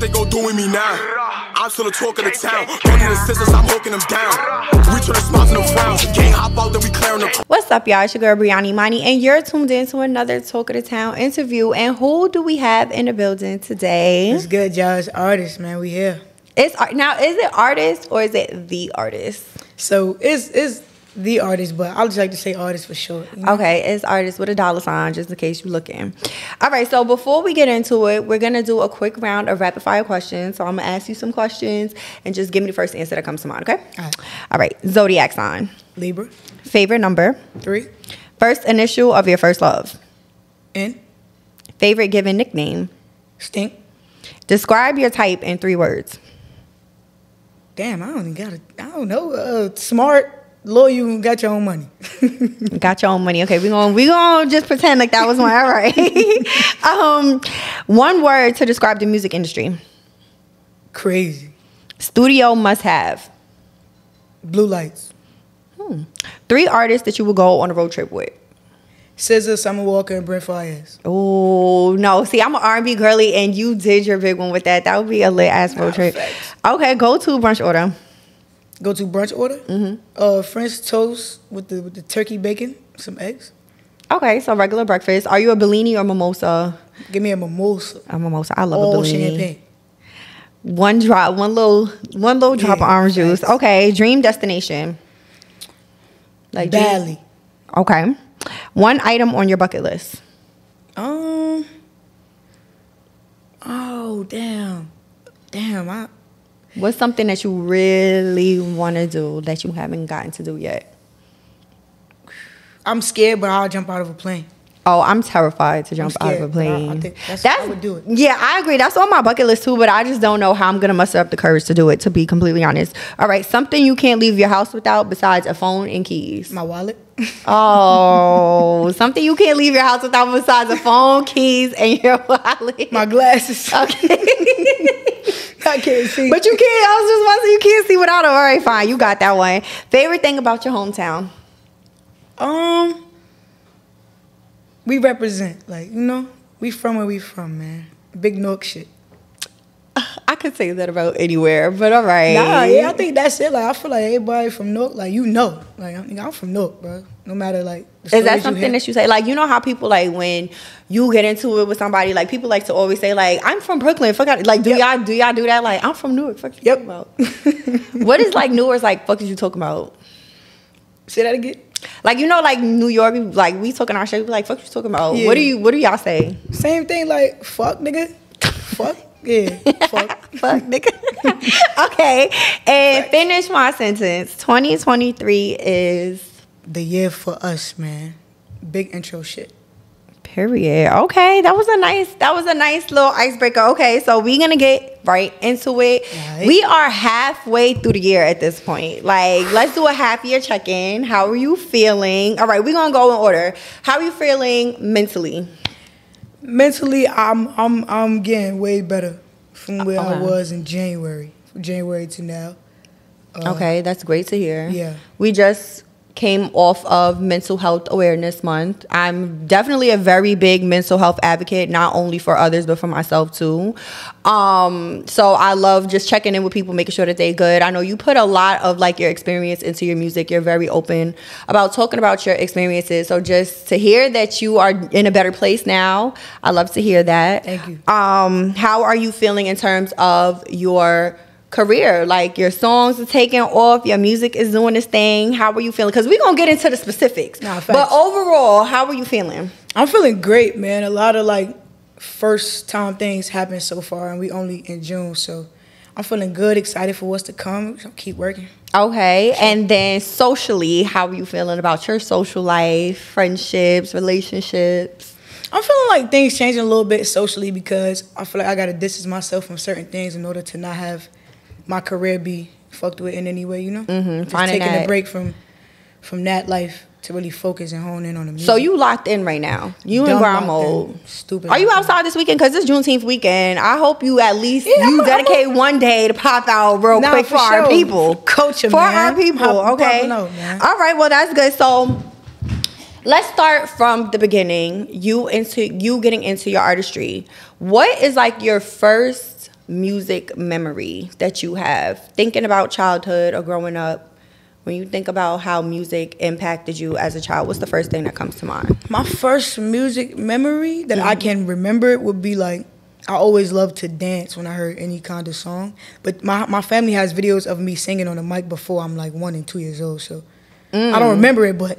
what they go do with me now. I'm still the talk of the town. Don't need assistance, I'm hooking them down. We turn the spots into frowns. Gang hop out, then we clearing the. What's up, y'all? It's your girl Brianni Money, and you're tuned in to another Talk of the Town interview. And who do we have in the building today? It's good, y'all. It's artists, man. We here. It's art- now. Is it artist or is it the artist? So it's it's the artist, but I just like to say artist for short. you know? Okay, it's artist with a dollar sign, just in case you're looking. All right, so before we get into it, we're gonna do a quick round of rapid fire questions. So I'm gonna ask you some questions and just give me the first answer that comes to mind. Okay. All right. All right. Zodiac sign. Libra, Favorite number. three, First initial of your first love. N, Favorite given nickname. stink. Describe your type in three words. Damn, I don't even got it. I don't know. Uh, smart, loyal, you got your own money. Got your own money. Okay, we're gonna we gonna just pretend like that was one. All right. um, one word to describe the music industry. Crazy. Studio must have. Blue lights. Three artists that you will go on a road trip with. SZA, Summer Walker, and Brent Faiyaz. Oh no! See, I'm an R&B girly, and you did your big one with that. That would be a lit ass road Nah, trip. facts. Okay, go to brunch order. Go to brunch order. Mm-hmm. Uh, French toast with the with the turkey bacon, some eggs. Okay, so regular breakfast. Are you a Bellini or mimosa? Give me a mimosa. A mimosa. I love All a Bellini. champagne. One drop, one little, one little drop of orange juice. Okay, dream destination. Like dream- Bali. Okay. One item on your bucket list. Um. Oh damn, damn! I What's something that you really want to do that you haven't gotten to do yet? I'm scared, but I'll jump out of a plane. Oh, I'm terrified to jump out of a but I- I plane. think that's- I would do it. Yeah, I agree. That's on my bucket list too, but I just don't know how I'm gonna muster up the courage to do it. To be completely honest. All right, something you can't leave your house without besides a phone and keys. My wallet. Oh, something you can't leave your house without besides a phone, keys, and your wallet. My glasses. okay. I can't see. But you can't. I was just about to say you can't see without them. All right, fine. You got that one. Favorite thing about your hometown? um, we represent, like you know, we from where we from, man. Big Nook shit. I could say that about anywhere, but all right. Nah, yeah, I think that's it. Like I feel like everybody from Nook, like you know, like I'm, I'm from Nook, bro. No matter like. the Is that stories you something that you say? Like, you know how people like when you get into it with somebody, like people like to always say, like, I'm from Brooklyn. Fuck out. Like, do Yep. y'all do y'all do that? Like, I'm from Newark. Fuck you Yep. about? what is like Newark's like? Fuck is you talking about? Say that again. Like, you know, like New York, like we talking our shit. Like, fuck you talking about? Yeah. What do you? What do y'all say? Same thing, like fuck, nigga. fuck, yeah, fuck. Fuck, nigga. okay, and finish my sentence. 2023 is The year for us, man. Big intro shit. Period. Okay, that was a nice that was a nice little icebreaker. Okay, so we're gonna get right into it. Right. We are halfway through the year at this point. Like, let's do a half year check in. How are you feeling? All right, we're gonna go in order. How are you feeling mentally? Mentally, I'm I'm I'm getting way better from where I was in January. From January to now. Uh, okay, that's great to hear. yeah. We just came off of mental health awareness month. I'm definitely a very big mental health advocate, not only for others but for myself too. Um, so I love just checking in with people, making sure that they're good. I know you put a lot of like your experience into your music. You're very open about talking about your experiences. So just to hear that you are in a better place now, I love to hear that. Thank you. Um, how are you feeling in terms of your career? Like your songs are taking off, your music is doing this thing. How are you feeling? Because we're gonna get into the specifics. Nah, but overall, how are you feeling? I'm feeling great, man. A lot of like first time things happened so far, and we only in June, so I'm feeling good, excited for what's to come. So keep working. Okay, and then socially, how are you feeling about your social life, friendships, relationships? I'm feeling like things changing a little bit socially because I feel like I gotta distance myself from certain things in order to not have my career be fucked with in any way, you know? Mm-hmm. Just finding taking that- a break from from that life to really focus and hone in on the music. So you locked in right now. You in Dumb grind in. mode. Stupid. Are you outside this weekend? Because it's Juneteenth weekend. I hope you at least Yeah, you I'm- I'm- dedicate one day to pop out real Nah, quick for, for our sure. people. Culture, for man. our people. Okay. popping out, man. All right. Well, that's good. So let's start from the beginning. You into you getting into your artistry. What is like your first music memory that you have thinking about childhood or growing up? When you think about how music impacted you as a child, what's the first thing that comes to mind? My first music memory that I mm-hmm. can remember would be like I always loved to dance when I heard any kind of song. But my my family has videos of me singing on the mic before I'm like one and two years old, so I don't mm. remember it. But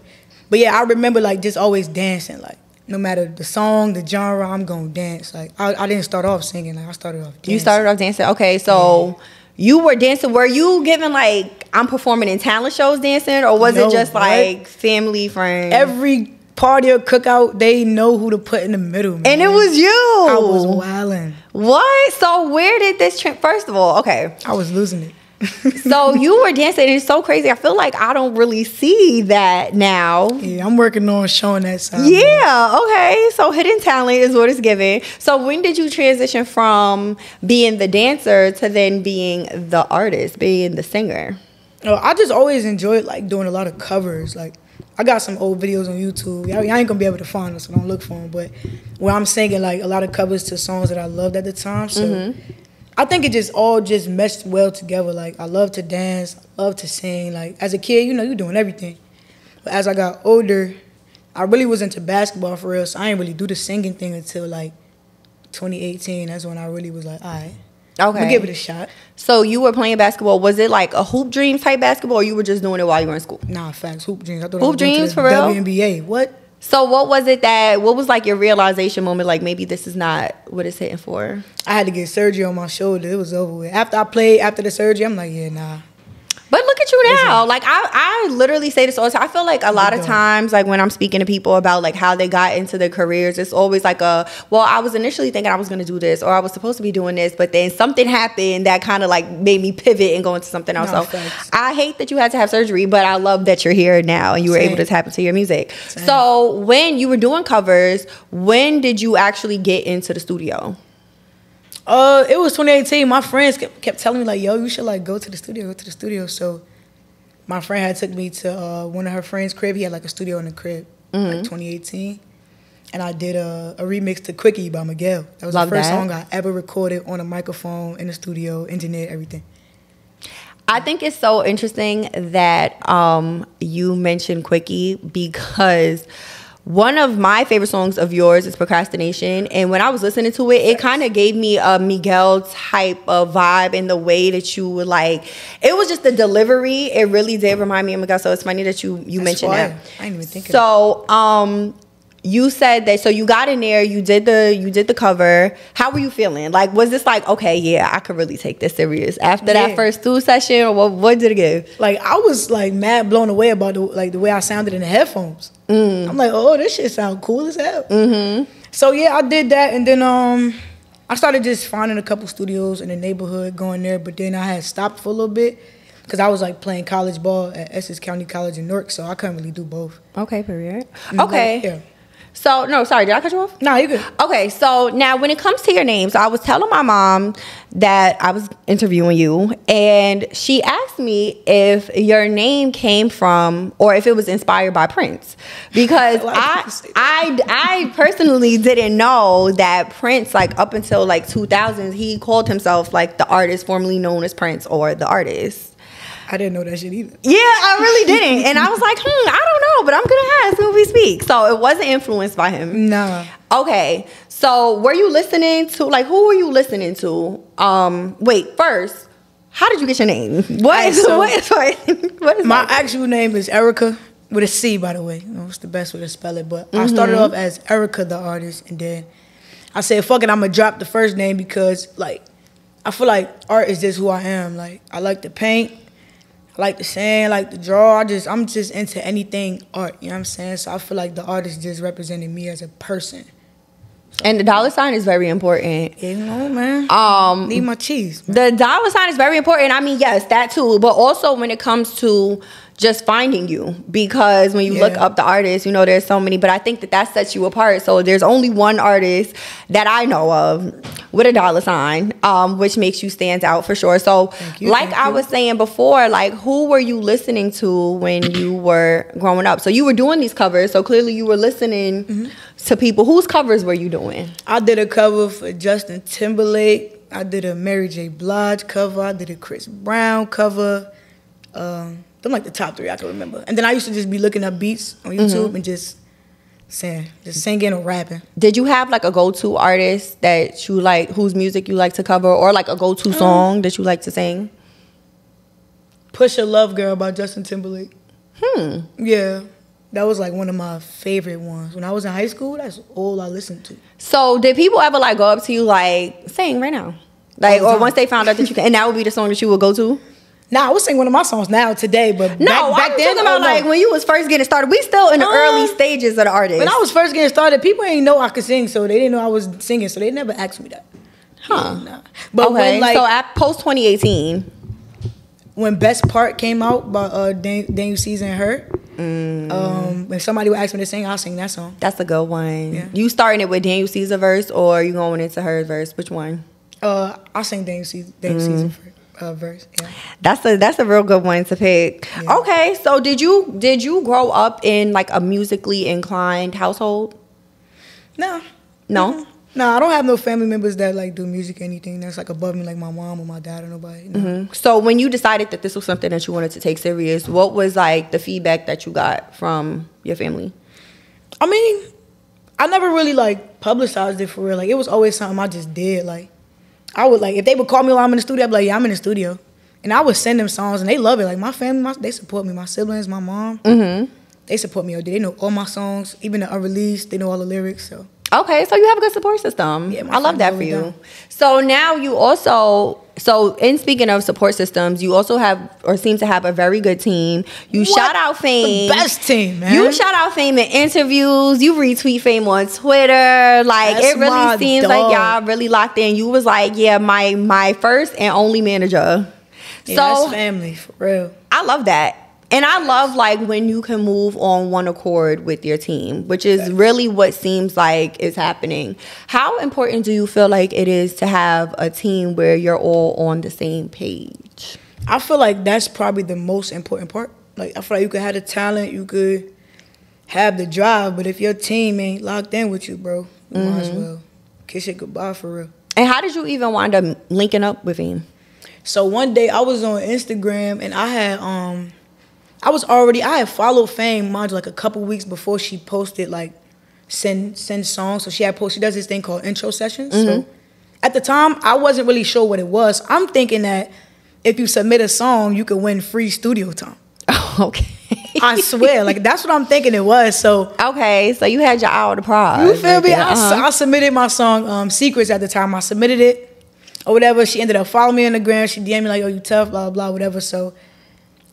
but yeah, I remember like just always dancing. Like no matter the song, the genre, I'm gonna dance. Like I, I didn't start off singing. Like I started off. Dancing. You started off dancing. Okay, so mm-hmm. you were dancing. Were you given like I'm performing in talent shows dancing, or was No, it just like family friends? every party or cookout, they know who to put in the middle. Man. and it was you. I was wilding. What? So where did this trip? First of all, okay. I was losing it. So you were dancing. and It's so crazy. I feel like I don't really see that now. Yeah, I'm working on showing that side. Yeah. Okay. So hidden talent is what it's given. So when did you transition from being the dancer to then being the artist, being the singer? No, I just always enjoyed like doing a lot of covers. Like I got some old videos on YouTube. Y'all, ain't gonna be able to find them, so don't look for them. But where I'm singing like a lot of covers to songs that I loved at the time. So mm-hmm. I think it just all just meshed well together. Like I love to dance, love to sing. Like as a kid, you know, you're doing everything. But as I got older, I really was into basketball for real. So I didn't really do the singing thing until like 2018. That's when I really was like, all right, Okay. Give it a shot. So you were playing basketball. Was it like a hoop dreams type basketball, or you were just doing it while you were in school? Nah, facts. Hoop dreams. I thought Hoop I was dreams for real? WNBA. What? So what was it that? What was like your realization moment? Like maybe this is not what it's hitting for. I had to get surgery on my shoulder. It was over with. After I played, after the surgery, I'm like, yeah, nah. But look at you now. Like I, I literally say this all the time. I feel like a lot of times, like when I'm speaking to people about like how they got into their careers, it's always like a well, I was initially thinking I was gonna do this or I was supposed to be doing this, but then something happened that kind of like made me pivot and go into something else. No, so. I hate that you had to have surgery, but I love that you're here now and you were able to tap into your music. So when you were doing covers, when did you actually get into the studio? Uh, it was 2018. My friends kept, kept telling me like, yo, you should like go to the studio, go to the studio. So my friend had took me to uh, one of her friends' crib. He had like a studio in the crib, Mm-hmm. like 2018. And I did a, a remix to Quickie by Miguel. That was Love the first that. song I ever recorded on a microphone in the studio, engineered everything. I think it's so interesting that um, you mentioned Quickie because one of my favorite songs of yours is Procrastination. And when I was listening to it, it kind of gave me a Miguel type of vibe in the way that you would like. It was just the delivery. It really did remind me of Miguel. So it's funny that you, you That's mentioned that. I didn't even think of it. So, um, you said that so you got in there you did the you did the cover how were you feeling like was this like okay yeah i could really take this serious after that first stool session or what, what did it give Like I was like mad blown away about the like the way I sounded in the headphones. I'm like, oh, this shit sound cool as hell. Mm-hmm. So yeah, I did that, and then um, I started just finding a couple studios in the neighborhood, going there. But then I had stopped for a little bit because I was like playing college ball at Essex County College in Newark, so I couldn't really do both. Okay, period. Mhm. Okay. Yeah. So no, sorry, did I cut you off? No, you good. Okay, so now when it comes to your name, so I was telling my mom that I was interviewing you, and she asked me if your name came from or if it was inspired by Prince, because I, I, I personally didn't know that Prince, like up until like 2000s, he called himself like the artist formerly known as Prince or the artist. I didn't know that shit either. Yeah, I really didn't, and I was like, hmm, I don't know, but I'm gonna ask when we speak. So it wasn't influenced by him. No. Okay, so were you listening to like who were you listening to? Um, wait, first, how did you get your name? What is so- what is what is My actual name is Erica with a C, by the way. What's the best way to spell it. But I started Mm-hmm. off as Erica the artist, and then I said, "Fuck it, I'm gonna drop the first name because like I feel like art is just who I am. Like I like to paint, I like the I like the draw. I just I'm just into anything art. You know what I'm saying? So I feel like the artist just represented me as a person. And the dollar sign is very important. You know, man. Um, Need my cheese. Man. the dollar sign is very important. I mean, yes, that too, but also when it comes to just finding you, because when you look up the artists, you know, there's so many, but I think that that sets you apart. So there's only one artist that I know of with a dollar sign, um, which makes you stand out for sure. So, you, like I you. was saying before, like who were you listening to when you were growing up? So you were doing these covers, so clearly you were listening Mm-hmm. to people. Whose covers were you doing? I did a cover for Justin Timberlake, I did a Mary J. Blige cover. I did a Chris Brown cover. Um, them like the top three I can remember. And then I used to just be looking up beats on YouTube Mm-hmm. and just saying, just singing or rapping. Did you have like a go-to artist that you like, whose music you like to cover, or like a go-to Mm. song that you like to sing? Pusher Love Girl by Justin Timberlake. Hmm. Yeah. That was like one of my favorite ones. When I was in high school, that's all I listened to. So did people ever like go up to you like sing right now, like or once they found out that you can, and that would be the song that you would go to? Nah, I would sing one of my songs now today, but No, back, back I'm then, talking about oh, no. like when you was first getting started. We still in the Uh, early stages of the artist. when I was first getting started, people ain't know I could sing, so they didn't know I was singing, so they never asked me that. Huh. Yeah, nah. But okay, when like so at post 2018. when Best Part came out by uh Dan- Daniel Caesar and H.E.R., Mm. um, if somebody would ask me to sing, I'll sing that song. That's a good one. Yeah. You starting it with Daniel Caesar verse or you going into her verse? Which one? Uh, I'll sing Daniel Caesar, Daniel Mm. Caesar uh, verse. Yeah. That's a that's a real good one to pick. Yeah. Okay, so did you did you grow up in like a musically inclined household? No. No? Mhm. No, I don't have no family members that like do music or anything that's like above me, like my mom or my dad or nobody. No. Mm-hmm. So when you decided that this was something that you wanted to take serious, what was like the feedback that you got from your family? I mean, I never really like publicized it for real. Like it was always something I just did. Like I would like if they would call me while I'm in the studio, I'd be like, yeah, I'm in the studio. And I would send them songs and they love it. Like my family, my, they support me. My siblings, my mom, Mm-hmm. they support me. They know all my songs, even the unreleased. They know all the lyrics. So Okay, so you have a good support system. Yeah, I love that for you. down. So now you also so in speaking of support systems, you also have or seem to have a very good team. You What? shout out Fame. the best team, man. You shout out Fame in interviews. You retweet Fame on Twitter. Like That's it really seems dog. like y'all really locked in. You was like, yeah, my my first and only manager. yeah, so family for real. I love that. And I love like when you can move on one accord with your team, which is really what seems like is happening. How important do you feel like it is to have a team where you're all on the same page? I feel like that's probably the most important part. Like I feel like you could have the talent, you could have the drive, but if your team ain't locked in with you, bro, you might Mm-hmm. as well kiss it goodbye for real. And how did you even wind up linking up with him? So one day I was on Instagram and I had um I was already I had followed Fame mind you, like a couple weeks before she posted like send send songs. So she had post she does this thing called intro sessions. So at the time I wasn't really sure what it was. I'm thinking that if you submit a song, you could win free studio time. okay. I swear, like that's what I'm thinking it was. So okay, so you had your hour to prize. you feel right me? there, I, uh-huh. I submitted my song um, "Secrets" at the time. I submitted it or whatever. She ended up following me on the gram. She DM'd me like, "Oh, you tough," blah blah, blah whatever. So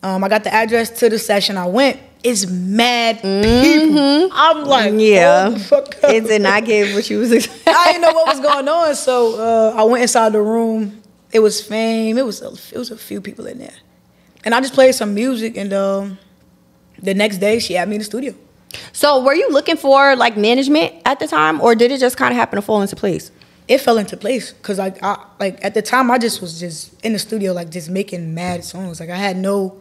um, I got the address to the session. I went. It's mad people. I'm like, Mm-hmm. Yeah. hold the fuck up. It did not give what you was expecting. I didn't know what was going on. So uh, I went inside the room. It was fame. It was a, it was a few people in there, and I just played some music. And um, the next day, she had me in the studio. So were you looking for like management at the time or did it just kind of happen to fall into place? it fell into place because like I like at the time I just was just in the studio like just making mad songs. Like I had no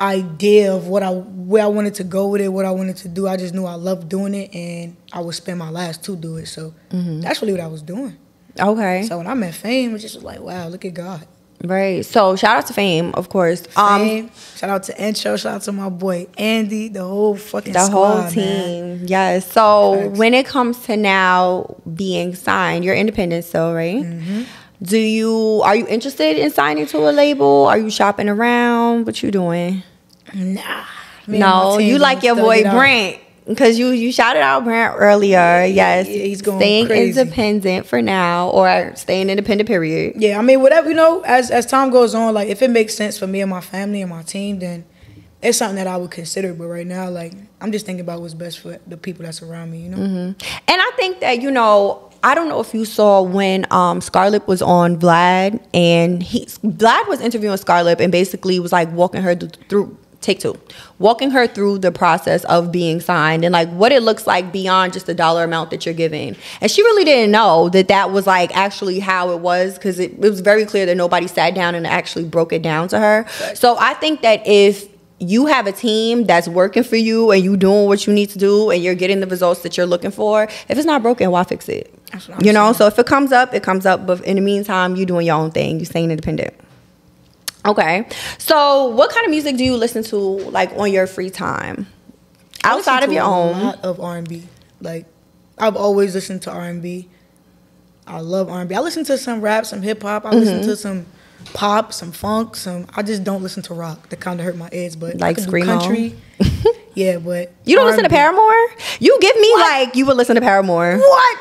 idea of what I where I wanted to go with it, what I wanted to do. I just knew I loved doing it and I would spend my last to do it. So that's really what I was doing. Okay. So when I met Fame, it was just like, wow, look at God. Right. So shout out to Fame, of course. Um Fame, shout out to Intro, shout out to my boy Andy, the whole fucking the squad, whole man. team. Yes. So Facts. when it comes to now being signed, you're independent still, right? Mm-hmm. Do you are you interested in signing to a label? Are you shopping around? What you doing? Nah. me and my no, you like your boy. Brent. Because you you shouted out Brent earlier. Yes. yeah, he's going staying crazy. independent for now or staying independent period. Yeah, I mean, whatever you know, as as time goes on, like if it makes sense for me and my family and my team, then it's something that I would consider. But right now, like I'm just thinking about what's best for the people that's around me. You know, And I think that you know, I don't know if you saw when um, Scarlett was on Vlad, and he Vlad was interviewing Scarlett, and basically was like walking her th- through. Take two, walking her through the process of being signed and like what it looks like beyond just the dollar amount that you're giving. And she really didn't know that that was like actually how it was because it, it was very clear that nobody sat down and actually broke it down to her. So I think that if you have a team that's working for you and you doing what you need to do and you're getting the results that you're looking for. If it's not broken, why fix it? That's what I'm You know, saying. so if it comes up, it comes up. But in the meantime, you're doing your own thing. You're staying independent. Okay. So what kind of music do you listen to like on your free time? I Outside of your a own. lot of R and B. Like I've always listened to R and B. I love R and B. I listen to some rap, some hip hop. I Mm-hmm. listen to some pop, some funk, some. I just don't listen to rock. That kind of hurt my ears. But Like I Screamo? country. yeah, but You don't listen to R&B. Paramore? You give me like you would listen to Paramore. What?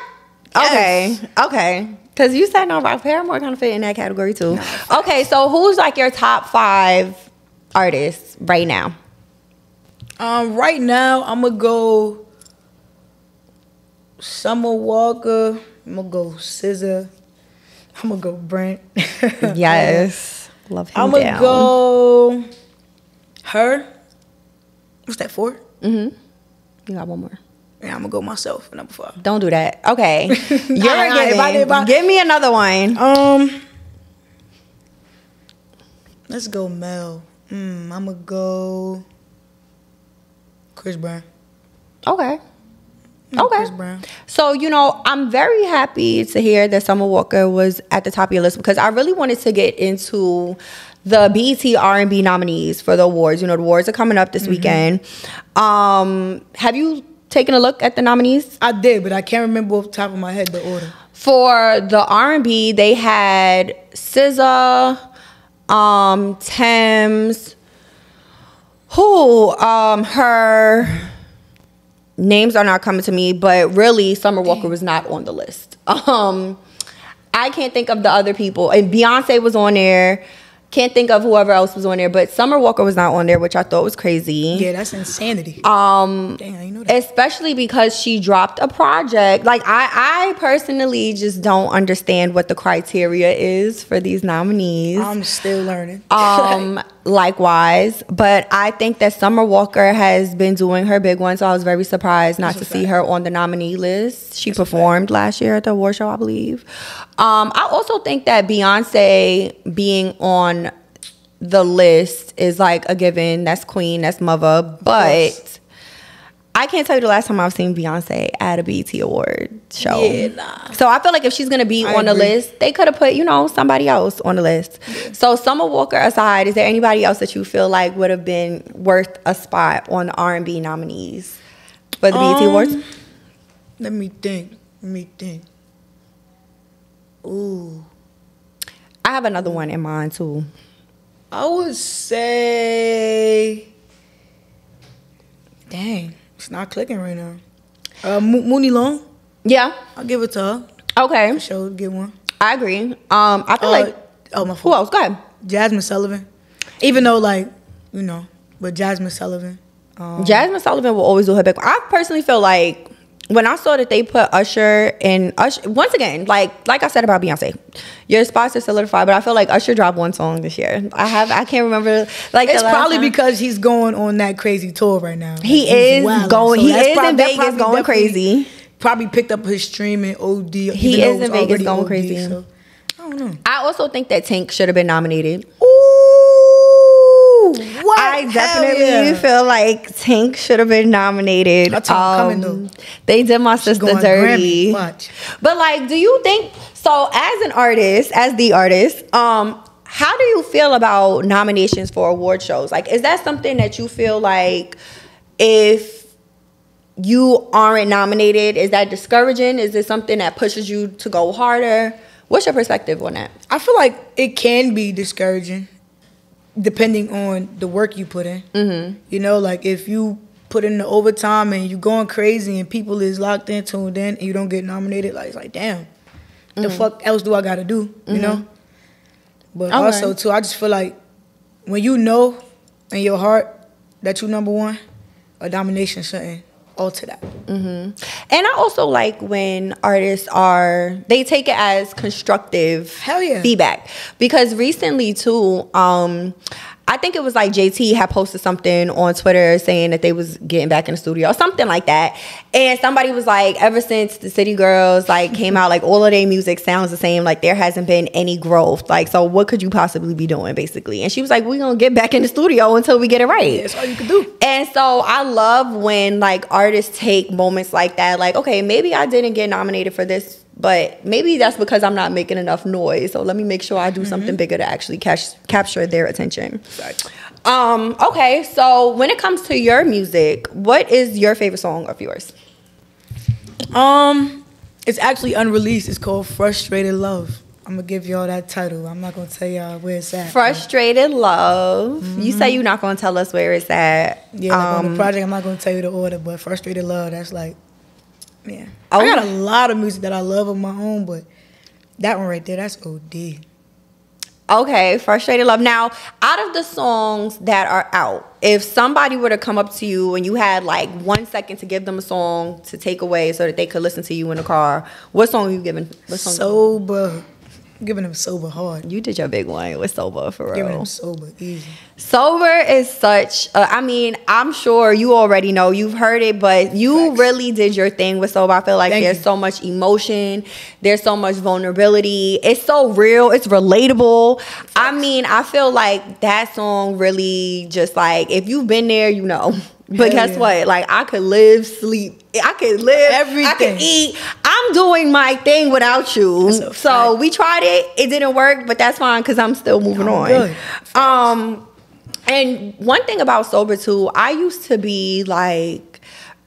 Okay. Yes. Okay. Cause you said no rock Paramore kind of fit in that category too. okay, so who's like your top five artists right now? Um, right now I'm gonna go. Summer Walker. I'm gonna go SZA. I'm gonna go Brent. Yes. Love him I'm gonna down. go. Her. What's that for? Mm-hmm. You got one more. Yeah, I'm gonna go myself. Number five. Don't do that. Okay. You're Nah, nah, giving. if I did- if I- Give me another one. Um. Let's go Mel. Mm, I'm gonna go. Chris Brown. Okay. Mm, Okay. Chris Brown. So, you know, I'm very happy to hear that Summer Walker was at the top of your list because I really wanted to get into the BET R&B nominees for the awards. You know, the awards are coming up this weekend. Um, have you taken a look at the nominees? I did, but I can't remember off the top of my head the order. For the R&B, they had SZA, um, Tems, who, um, her names are not coming to me, but really, Summer Walker was not on the list. Um, I can't think of the other people, and Beyonce was on there. Can't think of whoever else was on there, but Summer Walker was not on there, which I thought was crazy. Yeah, that's insanity. Um, Damn, you know that. especially because she dropped a project. Like I, I personally just don't understand what the criteria is for these nominees. I'm still learning. Um, likewise, but I think that Summer Walker has been doing her big one, so I was very surprised not That's to see fact. her on the nominee list. She performed last year at the award show, I believe. Um, I also think that Beyonce being on the list is like a given. That's queen, that's mother, but. I can't tell you the last time I've seen Beyonce at a BET award show. Yeah, nah. So I feel like if she's gonna be I on the list, they could have put, you know, somebody else on the list. So Summer Walker aside, is there anybody else that you feel like would have been worth a spot on the R and B nominees for the BET Um, Awards? Let me think. Let me think. Ooh. I have another one in mind too. I would say. Dang, it's not clicking right now. Uh, Mo- Muni Long. Yeah. I'll give it to her. Okay. For sure, get one. I agree. Um, I feel Uh, like oh my who else? Go ahead. Jazmine Sullivan. Even though, like, you know, but Jazmine Sullivan. Um, Jazmine Sullivan will always do her back. I personally feel like when I saw that they put Usher in Usher once again, like like I said about Beyonce, your spots are solidified. But I feel like Usher dropped one song this year. I have I can't remember like it's probably time. because he's going on that crazy tour right now. He He's is going- he that's is in Vegas probably going crazy. Probably picked up his streaming OD. He is in Vegas going OD, crazy. So, I don't know. I also think that Tank should have been nominated. Ooh, what? I definitely yeah. feel like Tank should have been nominated. That's coming. They did my sister going dirty. Grammy. But like, do you think so? As an artist, as the artist, um, how do you feel about nominations for award shows? Like, is that something that you feel like if you aren't nominated, is that discouraging? Is it something that pushes you to go harder? What's your perspective on that? I feel like it can be discouraging, depending on the work you put in. Mm-hmm. You know, like if you put in the overtime and you're going crazy and people is locked in, tuned in, and you don't get nominated, like it's like, damn, the fuck else do I gotta do? You know. But Okay. also too, I just feel like when you know in your heart that you number one, a domination shouldn't alter that. And I also like when artists are they take it as constructive yeah. feedback because recently too um I think it was like JT had posted something on Twitter saying that they was getting back in the studio or something like that. And somebody was like, ever since the City Girls like came out, like all of their music sounds the same. Like there hasn't been any growth. Like so, what could you possibly be doing, basically? And she was like, we're gonna get back in the studio until we get it right. That's all you can do. And so I love when like artists take moments like that. Like, okay, maybe I didn't get nominated for this, but maybe that's because I'm not making enough noise. So let me make sure I do something bigger to actually catch, capture their attention. Um, okay, so when it comes to your music, what is your favorite song of yours? Um, it's actually unreleased. It's called Frustrated Love. I'm gonna give y'all that title. I'm not gonna tell y'all where it's at. Frustrated Love. You say you're not gonna tell us where it's at. Yeah, like on Um, the project, I'm not gonna tell you the order, but Frustrated Love, that's like, yeah. Oh. I got a lot of music that I love of my own, but that one right there, that's OD. Okay, frustrated love. Now, out of the songs that are out, if somebody were to come up to you and you had like one second to give them a song to take away so that they could listen to you in the car, what song are you giving? What song? Sober. Giving them sober hard. you did your big one. with sober for real. Giving them sober, easy. Sober is such. I mean, I'm sure you already know. You've heard it, but you Facts. really did your thing with sober. I feel like Thank there's you. so much emotion. There's so much vulnerability. It's so real. It's relatable. I mean, I feel like that song really just like if you've been there, you know. But Hell guess yeah. what? Like I could live, sleep. I could live. Everything. I could eat. I'm doing my thing without you. So fact. we tried it. It didn't work, but that's fine because I'm still moving I'm on. good. Um, and one thing about sober too, I used to be like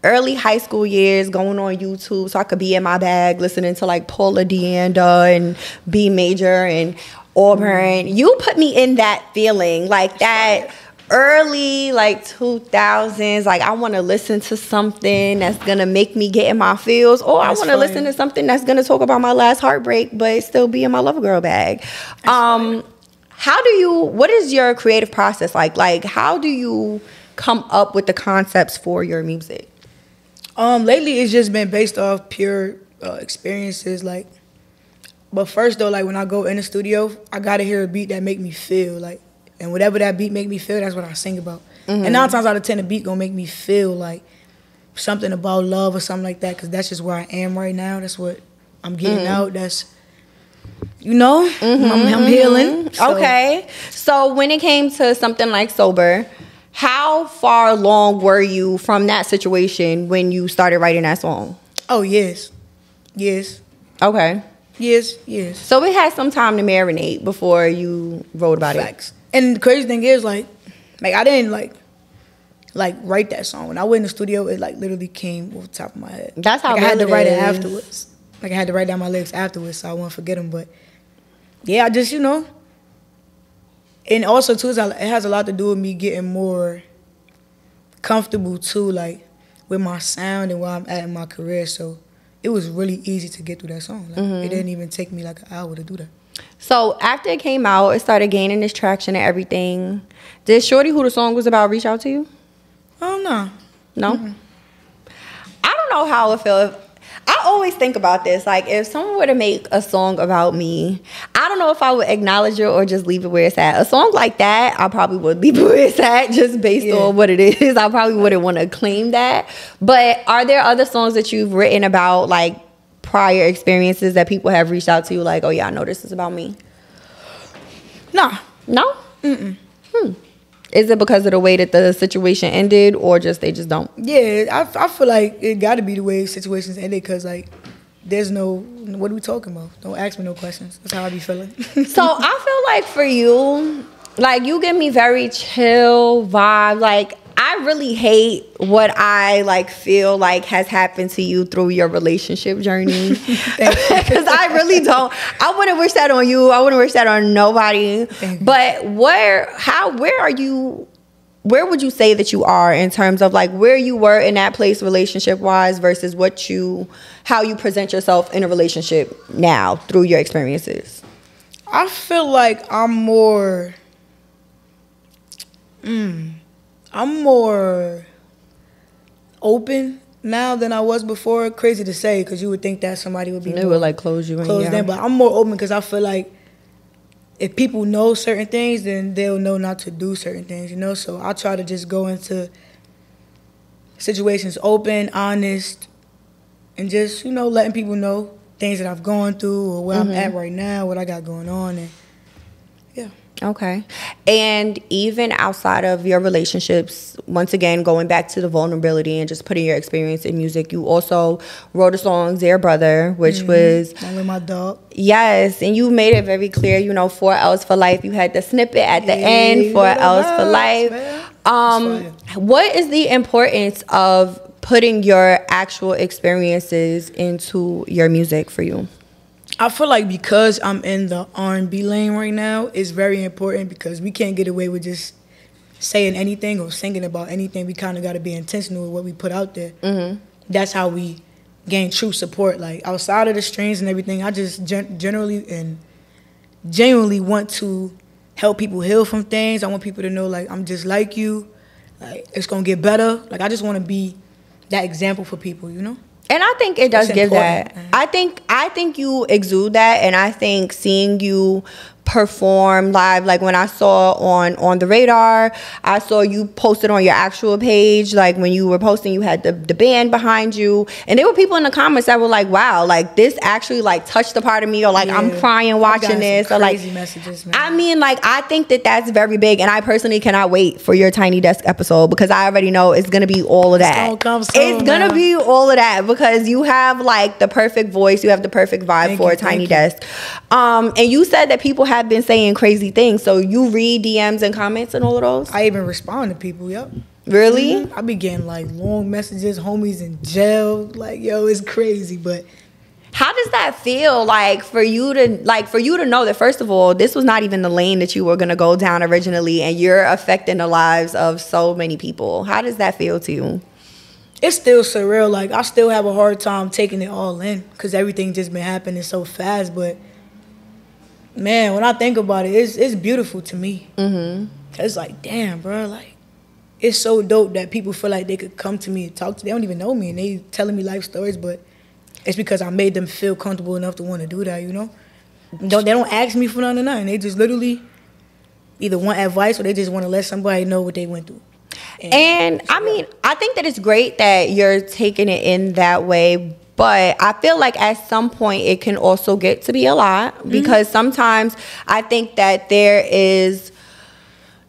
early high school years going on YouTube so I could be in my bag listening to like Paula DeAnda and Bei Maejor and Auburn. You put me in that feeling like that early like 2000s like I want to listen to something that's going to make me get in my feels or I want to listen to something that's going to talk about my last heartbreak but still be in my lover girl bag. Um how do you what is your creative process like? Like how do you come up with the concepts for your music? Um, lately it's just been based off pure uh, experiences. Like, but first though, like when I go in the studio, I gotta hear a beat that make me feel like, and whatever that beat make me feel, that's what I sing about. And mm-hmm. nine times out of ten, the beat gonna make me feel like something about love or something like that, cause that's just where I am right now. That's what I'm getting mm-hmm. out. That's you know, I'm, I'm mm-hmm, healing. So- Okay. So when it came to something like sober, how far along were you from that situation when you started writing that song? Oh yes, yes, Okay. yes, yes. So it had some time to marinate before you wrote about it. And the crazy thing is, like, like I didn't like, like write that song. When I went in the studio, it like literally came off the top of my head. That's how like, I had to it write it afterwards. Like I had to write down my lyrics afterwards, so I won't forget them. But yeah, I just you know. And also too, it has a lot to do with me getting more comfortable too, like with my sound and where I'm at in my career. So it was really easy to get through that song. Like, Mm-hmm. It didn't even take me like an hour to do that. So after it came out, it started gaining this traction and everything. Did Shorty, who the song was about, reach out to you? Oh no. No. I don't know how it felt. I always think about this. Like, if someone were to make a song about me, I don't know if I would acknowledge it or just leave it where it's at. A song like that, I probably would leave it where it's at just based Yeah. on what it is. I probably wouldn't want to claim that. But are there other songs that you've written about, like, prior experiences that people have reached out to you, like, oh, yeah, I know this is about me? Nah. No? Mm-mm. Hmm. Is it because of the way that the situation ended or just they just don't? Yeah, I, I feel like it got to be the way situations ended because like there's no what are we talking about? Don't ask me no questions. That's how I be feeling. So I feel like for you, like you give me very chill vibe. Like I really hate what I like feel like has happened to you through your relationship journey. Because I really don't. I wouldn't wish that on you. I wouldn't wish that on nobody. But where, how, where are you? Where would you say that you are in terms of like where you were in that place relationship wise versus what you, how you present yourself in a relationship now through your experiences? I feel like I'm more. Mm, I'm more open now than I was before. Crazy to say because you would think that somebody would be They would like close you in. closed yeah. but I'm more open because I feel like if people know certain things, then they'll know not to do certain things, you know. So I try to just go into situations open, honest, and just you know letting people know things that I've gone through or where I'm mm-hmm. at right now, what I got going on, and yeah. Okay. And even outside of your relationships, once again, going back to the vulnerability and just putting your experience in music, you also wrote a song, Dear Brother, which was, I with my dog. yes, and you made it very clear, you know, four L's for life. You had the snippet at the Yeah, end, four L's for life. man. Um, what is the importance of putting your actual experiences into your music for you? I feel like because I'm in the R&B lane right now, it's very important because we can't get away with just saying anything or singing about anything. We kind of got to be intentional with what we put out there. Mm-hmm. That's how we gain true support. Like outside of the streams and everything, I just gen- generally and genuinely want to help people heal from things. I want people to know like I'm just like you. Like it's gonna get better. Like I just want to be that example for people. You know. And I think it does It's give that. I think I think you exude that, and I think seeing you perform live, like when I saw on on the radar, I saw you posted on your actual page. Like when you were posting, you had the the band behind you, and there were people in the comments that were like, "Wow, like this actually like touched a part of me," or like I'm Yeah. crying watching this, or like messages, man. I mean, like I think that that's very big, and I personally cannot wait for your Tiny Desk episode because I already know it's gonna be all of that. gonna soon, it's gonna man. be all of that because you have like the perfect voice, you have the perfect vibe Thank for you, a Tiny. Desk. Um, and you said that people have been saying crazy things, so you read DMs and comments and all of those. I even respond to people. Yep. really? Mm-hmm. I be getting like long messages, homies in jail. Like, yo, it's crazy. But How does that feel like for you to like for you to know that first of all, this was not even the lane that you were gonna go down originally, and you're affecting the lives of so many people. How does that feel to you? it's still surreal. Like, I still have a hard time taking it all in because everything just been happening so fast. But man, when I think about it, it's it's beautiful to me. Mm-hmm. It's like, damn, bro, like. It's so dope that people feel like they could come to me and talk to. Me. They don't even know me, and they telling me life stories, but it's because I made them feel comfortable enough to want to do that. You know, don't they don't ask me for nothing, nothing. They just literally either want advice or they just want to let somebody know what they went through. And I mean, I think that it's great that you're taking it in that way. But I feel like at some point it can also get to be a lot because sometimes I think that there is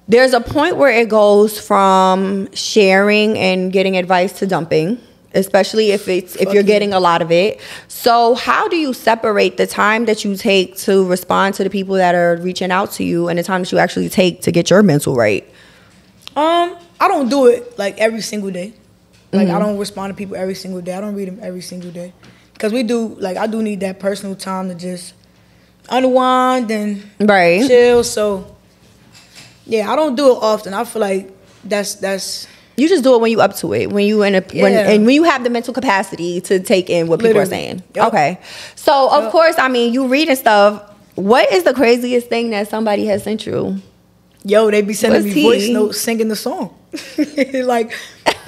there's a point where it goes from sharing and getting advice to dumping especially if it's if you're getting a lot of it. So how do you separate the time that you take to respond to the people that are reaching out to you and the time that you actually take to get your mental right? Um, I don't do it like every single day. Like I mm-hmm. don't respond to people every single day. I don't read them every single day. Cause we do like I do need that personal time to just unwind and right chill. So yeah, I don't do it often. I feel like that's that's You just do it when you up to it, when you in a when and when you have the mental capacity to take in what people are saying. Yup. Okay, so of course, I mean, you reading stuff. What is the craziest thing that somebody has sent you? Yo. They be sending What's me voice notes singing the song. like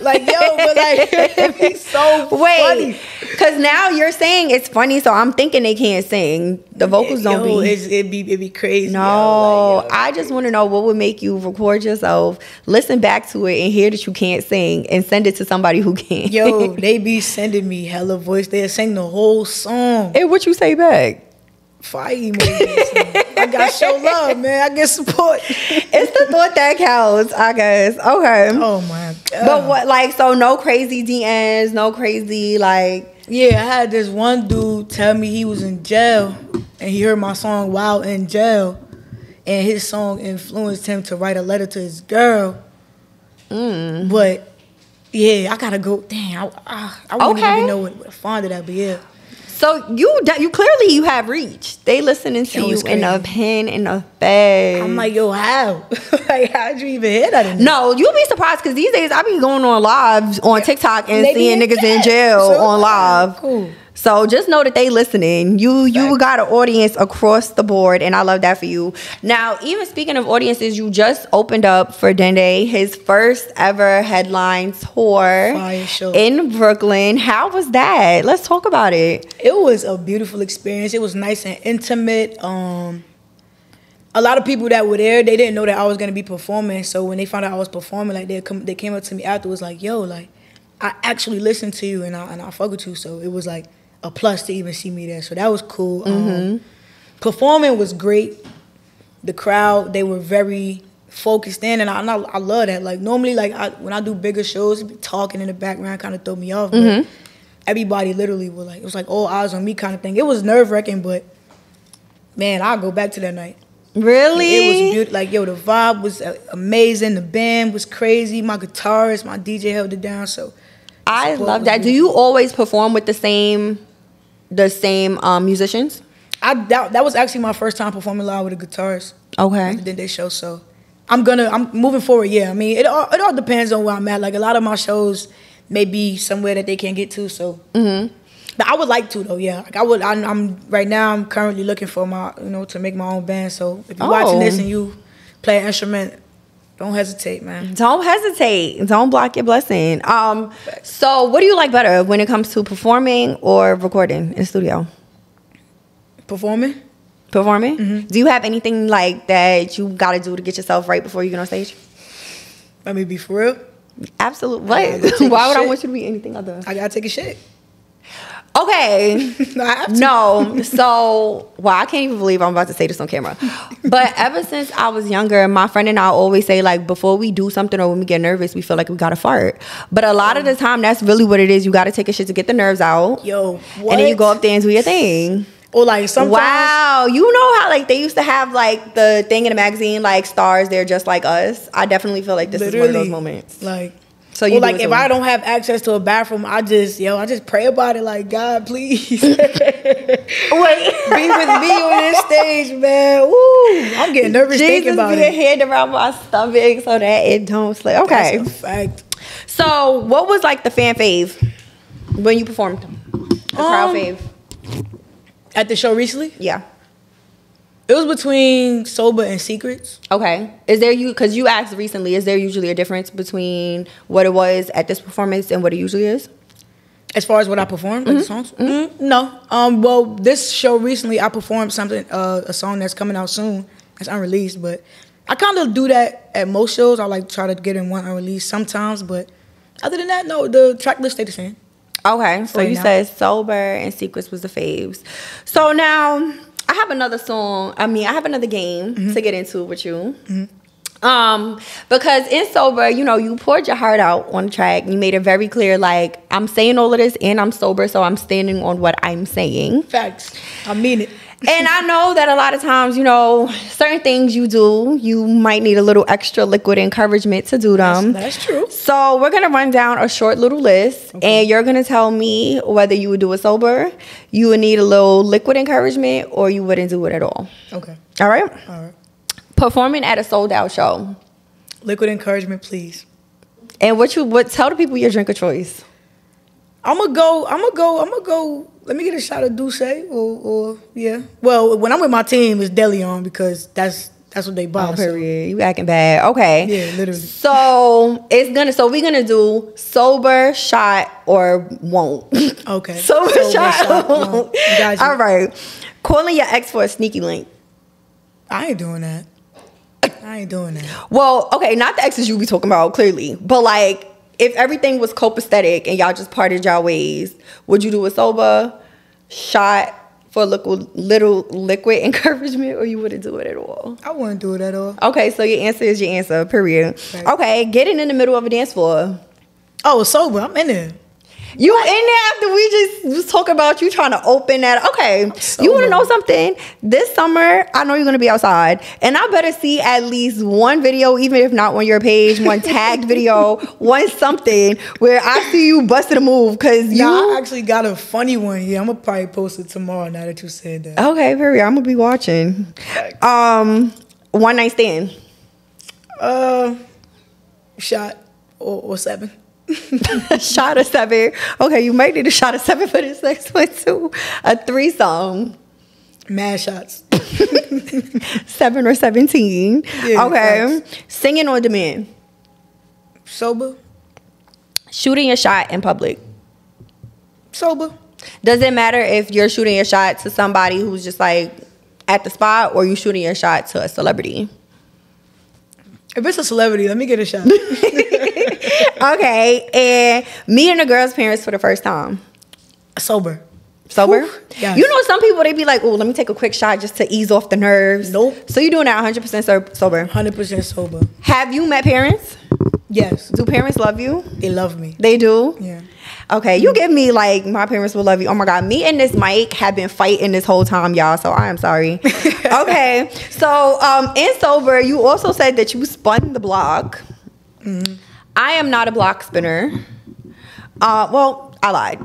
like yo, but like it be so Wait, funny. because now you're saying it's funny, so I'm thinking they can't sing. The vocals don't be. It be it be crazy. yo. No, Like, yo. I just want to know what would make you record yourself, listen back to it, and hear that you can't sing, and send it to somebody who can. Yo, they be sending me hella voice. They sing the whole song. and what you say back? Fire emojis. I got show love, man. I get support. It's the thought that counts, I guess. Okay. Oh my god. But what, like, so no crazy DMs, no crazy, like, Yeah, I had this one dude tell me he was in jail and he heard my song while in jail, and his song influenced him to write a letter to his girl. Mm. But yeah, I gotta go. Damn, I, I, I wouldn't Okay. even know what, what font that, but yeah. So you, you clearly you have reach. They listening to Yo, you in a pen, in a bag. I'm like, yo, how? like, how'd you even hear that? No, you'll be surprised because these days I be going on lives on TikTok and They seeing in niggas in jail. jail So, on live. cool. So just know that they listening. You you got an audience across the board, and I love that for you. Now, even speaking of audiences, you just opened up for Dende his first ever headline tour in Brooklyn. How was that? Let's talk about it. It was a beautiful experience. It was nice and intimate. Um, a lot of people that were there, they didn't know that I was gonna be performing. So when they found out I was performing, like they come, they came up to me afterwards, like, "Yo, like, I actually listened to you and I and I fuck with you." So it was like a plus to even see me there. So that was cool. Um, performing was great. The crowd, they were very focused in, and I, and I, I love that. Like normally, like I, when I do bigger shows, talking in the background kind of throw me off. But everybody literally was like, it was like all eyes on me kind of thing. It was nerve wracking, but man, I'll go back to that night. Really? It was beautiful. Like yo, the vibe was uh, amazing. The band was crazy. My guitarist, my DJ held it down. So I love that. Do you always perform with the same, the same um, musicians? I that, that was actually my first time performing live with a guitarist. Okay. Did they show so? I'm gonna I'm moving forward. Yeah, I mean it all it all depends on where I'm at. Like a lot of my shows may be somewhere that they can't get to. So, Mm-hmm. but I would like to though. Yeah, like I would. I'm, I'm right now. I'm currently looking for my you know to make my own band. So if you're watching Oh. this and you play an instrument, don't hesitate, man. Don't hesitate. Don't block your blessing. Um, so what do you like better when it comes to performing or recording in studio? Performing. Performing? Mm-hmm. Do you have anything like that you got to do to get yourself right before you get on stage? Let me be for real. Absolutely. gotta What? Why would I want you to be anything other? I gotta take a shit. Okay. no, I have to. No, so well, I can't even believe I'm about to say this on camera. But ever since I was younger, my friend and I always say like before we do something or when we get nervous, we feel like we gotta fart. But a lot of the time, that's really what it is. You gotta take a shit to get the nerves out, Yo, and then you go up there and do your thing. Or like sometimes. Wow, you know how like they used to have like the thing in the magazine like stars, they're just like us. I definitely feel like this is one of those moments. Like, So you do like if. I don't have access to a bathroom, I just yo, I just pray about it. Like God, please wait, be with me on this stage, man. Woo, I'm getting nervous thinking Jesus about be it. hand around my stomach so that it don't slip. Okay. Fact. So, what was like the fan fave when you performed? The crowd Um, fave. At the show recently, Yeah. It was between sober and secrets. Okay. Is there you because you asked recently? Is there usually a difference between what it was at this performance and what it usually is? As far as what I performed, like the songs, Mm, no. Um, well, this show recently, I performed something, uh, a song that's coming out soon, that's unreleased. But I kind of do that at most shows. I like try to get in one unreleased sometimes, but other than that, no. The track list stay the same. Okay. So Right you now. said sober and secrets was the faves. So now I have another song. I mean, I have another game Mm-hmm. to get into with you. Um, because in sober, you know, you poured your heart out on the track. You made it very clear, like I'm saying all of this and I'm sober, so I'm standing on what I'm saying. Facts. I mean it. And I know that a lot of times, you know, certain things you do, you might need a little extra liquid encouragement to do them. That's true. So we're gonna run down a short little list, and you're gonna tell me whether you would do it sober, you would need a little liquid encouragement, or you wouldn't do it at all. Okay. All right. All right. Performing at a sold out show, Liquid encouragement, please. and what you would tell the people your drink of choice. I'm gonna go. I'm gonna go. I'm gonna go. Let me get a shot of D'ussé or, or yeah. Well, when I'm with my team, it's Deleon because that's that's what they buy. Oh, so- period. You acting bad. Okay. Yeah, literally. So it's gonna. So we're gonna do sober shot or won't. Okay. sober, Sober shot. shot, won't. Got you. All right. Calling your ex for a sneaky link. I ain't doing that. I ain't doing that. Well, okay, not the exes you be talking about clearly, but like if everything was copacetic and y'all just parted y'all ways, would you do a sober shot for a little, little liquid encouragement, or you wouldn't do it at all? I wouldn't do it at all. Okay, so your answer is your answer. Period. Right. Okay, getting in the middle of a dance floor. Oh, sober. I'm in there. You in there after we just was talking about you trying to open that? Okay, so you want to know something? This summer, I know you're gonna be outside, and I better see at least one video, even if not on your page, one tagged video, one something where I see you busting a move because you. Nah, I actually got a funny one here. I'm gonna probably post it tomorrow. Now that you said that. okay, very. I'm gonna be watching. Um, one night stand. Uh, shot or, or seven. shot of seven. Okay, you might need a shot of seven for this next one too. A three song. Mad shots. seven or 17. Yeah, okay. Singing on demand. Sober. Shooting a shot in public. Sober. Does it matter if you're shooting a shot to somebody who's just like at the spot, or you shooting a shot to a celebrity? If it's a celebrity, let me get a shot. okay, and meeting a girl's parents for the first time. Sober. Sober? Yes. You know, some people they be like, "Oh, let me take a quick shot just to ease off the nerves." Nope. So you're doing that 100 percent sober? 100% sober. Have you met parents? Yes. Do parents love you? They love me. They do. Yeah. Okay, you give me like my parents will love you. Oh my god, me and this Mike have been fighting this whole time, y'all. So I am sorry. okay, so um, in sober, you also said that you spun the block. Mm-hmm. I am not a block spinner. Uh, well, I lied.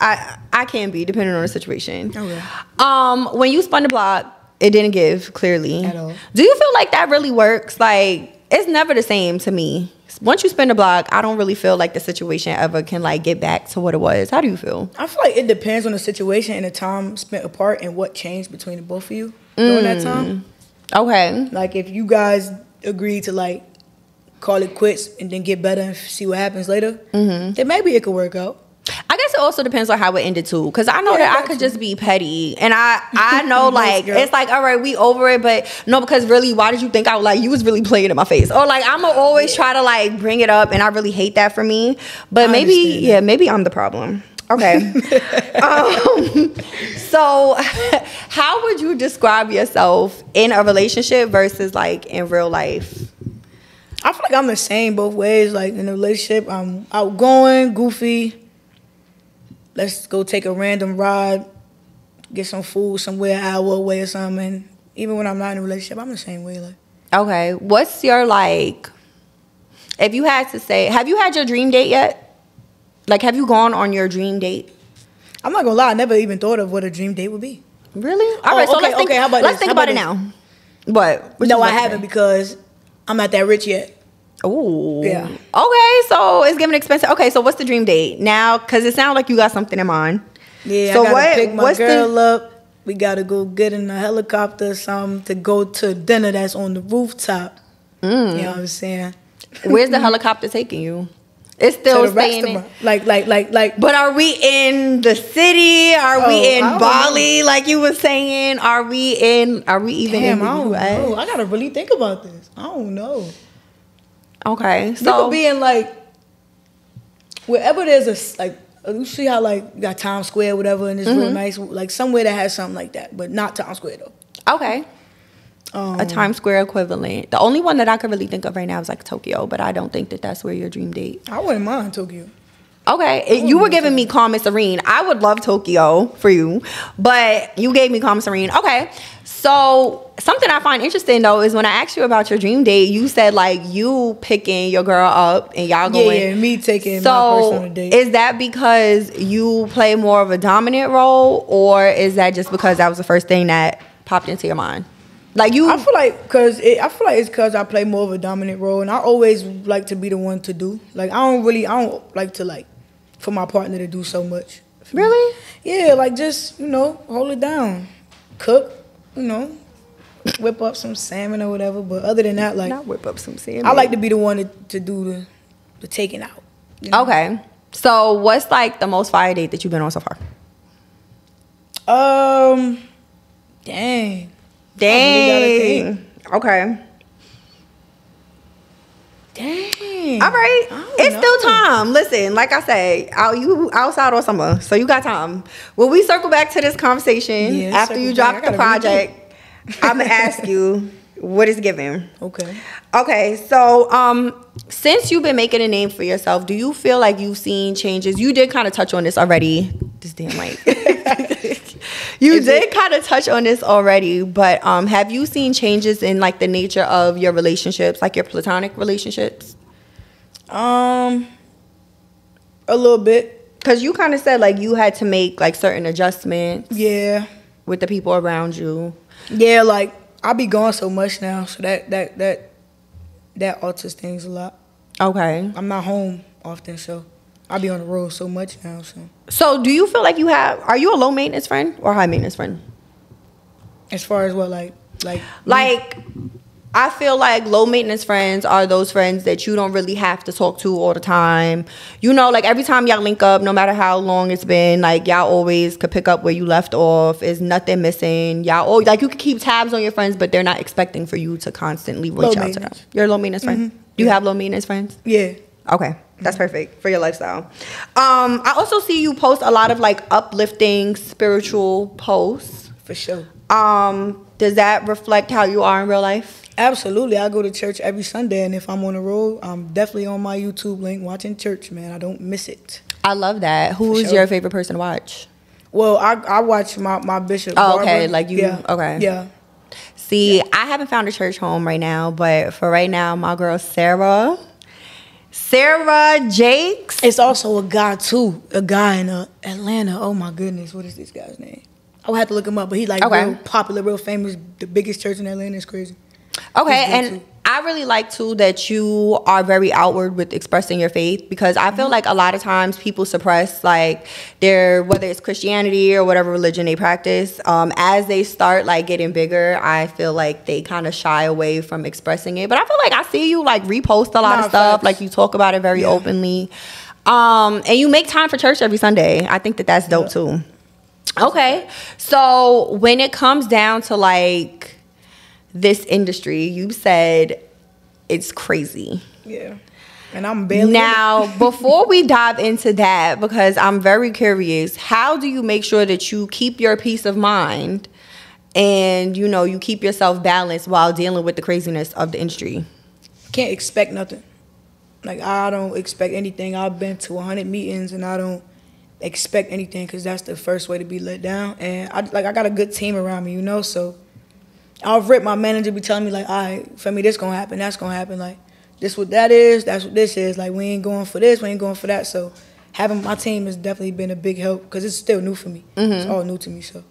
I I can be depending on the situation. Okay. Um, when you spun the block, it didn't give clearly At all. Do you feel like that really works? Like it's never the same to me. Once you spin the block, I don't really feel like the situation ever can like get back to what it was. How do you feel? I feel like it depends on the situation and the time spent apart and what changed between the both of you during that time. Okay. Like if you guys agreed to like call it quits and then get better and see what happens later, Mm-hmm. then maybe it could work out. I guess it also depends on how it ended too, because I know Yeah, that I could too. just be petty, and I I know like girls. it's like all right, we over it, but no, because really, why did you think I was like you was really playing in my face, or like I'm gonna always try to like bring it up, and I really hate that for me, but I maybe yeah, maybe I'm the problem. Okay, um, so how would you describe yourself in a relationship versus like in real life? I feel like I'm the same both ways. Like in a relationship, I'm outgoing, goofy. Let's go take a random ride, get some food somewhere, an hour away or something. Even when I'm not in a relationship, I'm the same way. Like Okay, what's your like? If you had to say, have you had your dream date yet? Like, have you gone on your dream date? I'm not gonna lie, I never even thought of what a dream date would be. Really? All Oh, right. so okay, let's think. okay, how about let's this? think about, about it now. What no, I haven't because I'm not that rich yet. Ooh. Yeah. Okay, so it's giving expensive. Okay, so what's the dream date now? Because it sounds like you got something in mind. Yeah, So what- pick my what's the- girl up. We gotta go get in a helicopter or something to go to dinner that's on the rooftop. Mm. You know what I'm saying? Where's the helicopter taking you? It's still the staying in. Like, like, like, like. But are we in the city? Are Oh, we in Bali, like you were saying? Are we in? Are we even Damn, in I don't US? know. I gotta really think about this. I don't know. Okay, So, so could be in like wherever there's a like you see how like you got Times Square, whatever, and it's real Mm-hmm. nice, like somewhere that has something like that, but not Times Square though. okay, Um, a Times Square equivalent. The only one that I could really think of right now is like Tokyo, but I don't think that that's where your dream date. I wouldn't mind Tokyo. Okay, you were giving me calm and serene. I would love Tokyo for you, but you gave me calm and serene. Okay, so something I find interesting though is when I asked you about your dream date, you said like you picking your girl up and y'all Yeah, going. yeah, me taking my person So on a date. is that because you play more of a dominant role, or is that just because that was the first thing that popped into your mind? Like you, I feel like cause I feel like it's cause I play more of a dominant role, and I always like to be the one to do. Like I don't really, I don't like to like for my partner to do so much. really? Yeah, like just you know hold it down, cook, you know, whip up some salmon or whatever. But other than that, like Not whip up some salmon. I like to be the one to, to do the the taking out. you know? Okay, so what's like the most fire date that you've been on so far? Um, dang. Dang. Okay. Dang. All right. It's know. still time. Listen, like I say, out you outside or summer, so you got time. When we circle back to this conversation Yeah, after you drop the project, I'm gonna ask you what is given. Okay. Okay, so um, since you've been making a name for yourself, do you feel like you've seen changes? You did kind of touch on this already. This damn mic. you did kind of touch on this already, but um, have you seen changes in like the nature of your relationships, like your platonic relationships? Um, a little bit. Because you kind of said like you had to make like certain adjustments Yeah. with the people around you. Yeah, like I be gone so much now, so that that that that alters things a lot. Okay. I'm not home often, so I be on the road so much now. So So do you feel like you have? Are you a low maintenance friend or high maintenance friend? as far as what like like Like, I feel like low maintenance friends are those friends that you don't really have to talk to all the time. You know, like every time y'all link up, no matter how long it's been, like y'all always could pick up where you left off. Is nothing missing. Y'all all like you can keep tabs on your friends, but they're not expecting for you to constantly reach Low out to them. You're a low maintenance friend. Do you have low maintenance friends? Yeah. Okay, that's perfect for your lifestyle. Um, I also see you post a lot of like uplifting spiritual posts. For sure. Um, does that reflect how you are in real life? Absolutely. I go to church every Sunday, and if I'm on the road, I'm definitely on my YouTube link watching church, man. I don't miss it. I love that. Who is sure. your favorite person to watch? Well, I, I watch my, my bishop. Oh, okay, Barbara. like you- Yeah. okay. Yeah. See, I haven't found a church home right now, but for right now, my girl Sarah, Sarah Jakes. It's also a guy, too. A guy in uh, Atlanta. Oh, my goodness. What is this guy's name? I would have to look him up, but he's like Okay. real popular, real famous. The biggest church in Atlanta is crazy. Okay, and too. I really like too that you are very outward with expressing your faith because I Mm-hmm. feel like a lot of times people suppress like their whether it's Christianity or whatever religion they practice. Um, as they start like getting bigger, I feel like they kind of shy away from expressing it. But I feel like I see you like repost a lot Nah, of stuff, facts. like you talk about it very Yeah. openly, um, and you make time for church every Sunday. I think that that's dope too. Okay, so when it comes down to like this industry, you said it's crazy. Yeah. And I'm barely. Now, before we dive into that, because I'm very curious, how do you make sure that you keep your peace of mind and you know you keep yourself balanced while dealing with the craziness of the industry? can't expect nothing. Like I don't expect anything. I've been to 100 meetings and I don't expect anything because that's the first way to be let down. And I like I got a good team around me, you know. So I'll rip my manager be telling me like, all right, for me this gonna happen, that's gonna happen. Like this what that is, that's what this is. Like we ain't going for this, we ain't going for that. So having my team has definitely been a big help because it's still new for me. It's all new to me. So